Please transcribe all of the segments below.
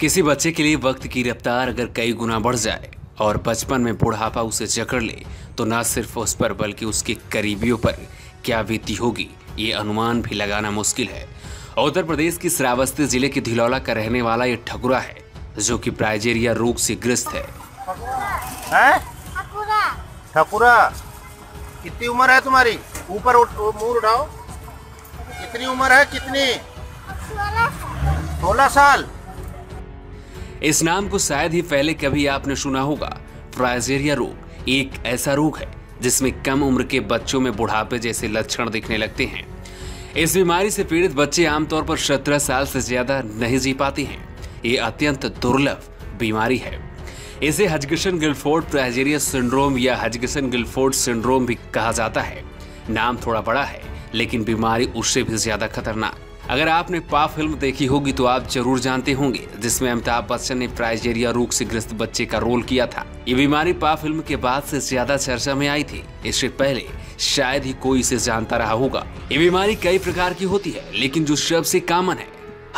किसी बच्चे के लिए वक्त की रफ्तार अगर कई गुना बढ़ जाए और बचपन में बुढ़ापा उसे जकड़ ले तो ना सिर्फ़ उस पर बल्कि उसके करीबियों पर क्या बीती होगी ये अनुमान भी लगाना मुश्किल है। उत्तर प्रदेश की श्रावस्ती ज़िले के धिलौला का रहने वाला ये ठकुरा है जो कि प्राइजेरिया रोग से ग्रस्त है। ठकुरा। कितनी उम्र है तुम्हारी? ऊपर मुँह उठाओ। कितनी उम्र है? कितनी? सोलह साल? इस नाम को शायद ही पहले कभी आपने सुना होगा। फ्राइजेरिया रोग एक ऐसा रोग है, जिसमें कम उम्र के बच्चों में बुढ़ापे जैसे लक्षण दिखने लगते हैं। इस बीमारी से पीड़ित बच्चे आमतौर पर 17 साल से ज़्यादा नहीं जी पाते हैं। ये अत्यंत दुर्लभ बीमारी है। इसे हजगिशन गिलफोर्ड प्राइजेरिया सिंड्रोम या हजगिशन गिलफोर्ड सिंड्रोम भी कहा जाता है। नाम थोड़ा बड़ा है, लेकिन बीमारी उससे भी ज़्यादा खतरनाक। अगर आपने पा फ़िल्म देखी होगी तो आप ज़रूर जानते होंगे, जिसमें अमिताभ बच्चन ने प्राइजेरिया रोग से ग्रस्त बच्चे का रोल किया था। ये बीमारी पा फ़िल्म के बाद से ज़्यादा चर्चा में आई थी। इससे पहले शायद ही कोई इसे जानता रहा होगा। ये बीमारी कई प्रकार की होती है, लेकिन जो सबसे कॉमन है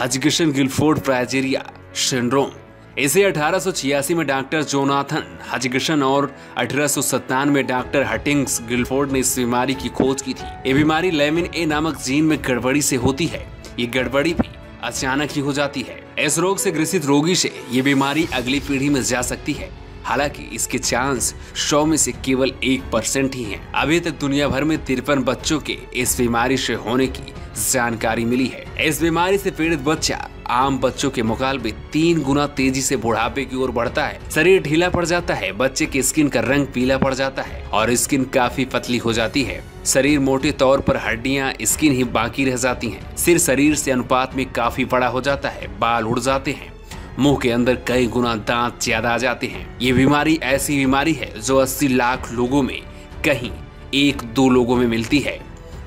हजगिशन गिलफोर्ड प्राइजेरिया सिंड्रोम इसे 1886 में डॉक्टर जोनाथन हजगिशन और अठारह में डॉक्टर हटिंग्स गिलफोर्ड ने इस बीमारी की खोज की थी। ये बीमारी लेमिन ए नामक जीन में गड़बड़ी से होती है। ये गड़बड़ी भी अचानक ही हो जाती है। इस रोग से ग्रसित रोगी से ये बीमारी अगली पीढ़ी में जा सकती है। हालाँकि इसके चांस सौ में से केवल एक परसेंट ही हैं। अभी तक दुनिया भर में तिरपन बच्चों के इस बीमारी से होने की जानकारी मिली है। इस बीमारी से पीड़ित बच्चा आम बच्चों के मुकाबले तीन गुना तेज़ी से बुढ़ापे की ओर बढ़ता है। शरीर ढीला पड़ जाता है, बच्चे की स्किन का रंग पीला पड़ जाता है और स्किन काफ़ी पतली हो जाती है। शरीर मोटे तौर पर हड्डियाँ, स्किन ही बाकी रह जाती हैं। सिर शरीर से अनुपात में काफ़ी बड़ा हो जाता है, बाल उड़ जाते हैं। मुँह के अंदर कई गुना दांत ज़्यादा आ जाते हैं। ये बीमारी ऐसी बीमारी है जो 80 लाख लोगों में कहीं एक दो लोगों में मिलती है।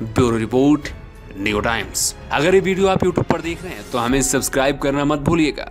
Bureau report New Times. अगर ये वीडियो आप यूट्यूब पर देख रहे हैं तो हमें सब्सक्राइब करना मत भूलिएगा।